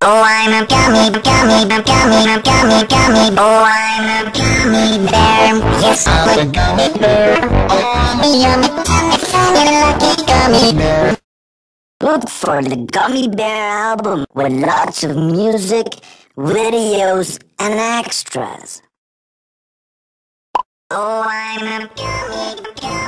Oh, I'm a gummy, gummy, gummy, gummy, gummy. Oh, I'm a gummy bear. Yes, I'm a gummy bear. Oh, I'm a gummy, lucky gummy bear. Look for the Gummy Bear album with lots of music, videos, and extras. Oh, I'm a gummy, gummy,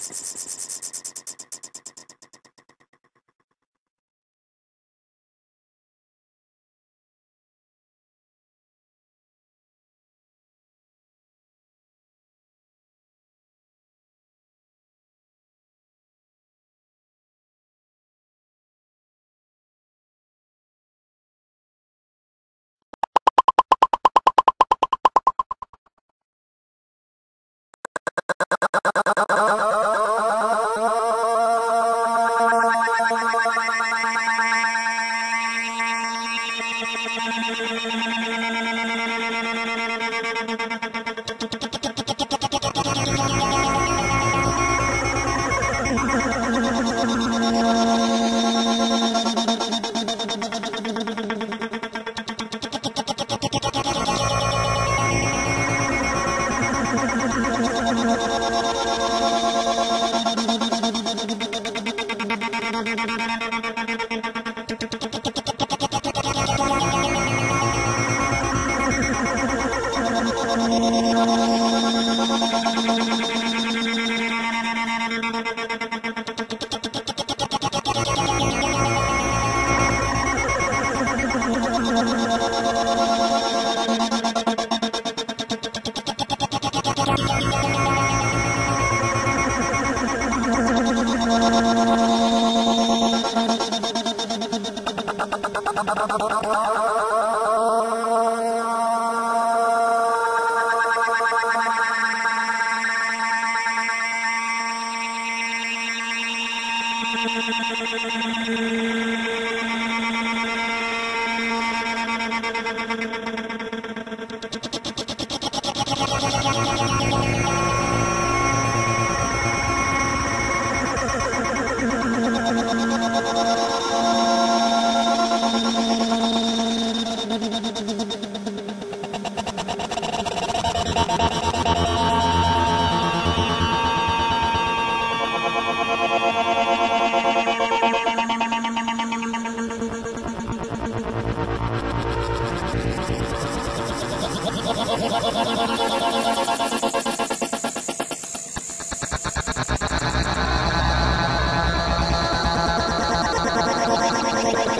Bye. Thank you.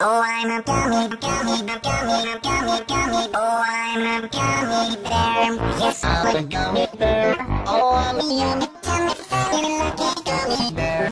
Oh, I'm a gummy, gummy, gummy, gummy, gummy. Oh, I'm a gummy bear. Yes, I'm a gummy bear. Oh, I'm a gummy, gummy bear.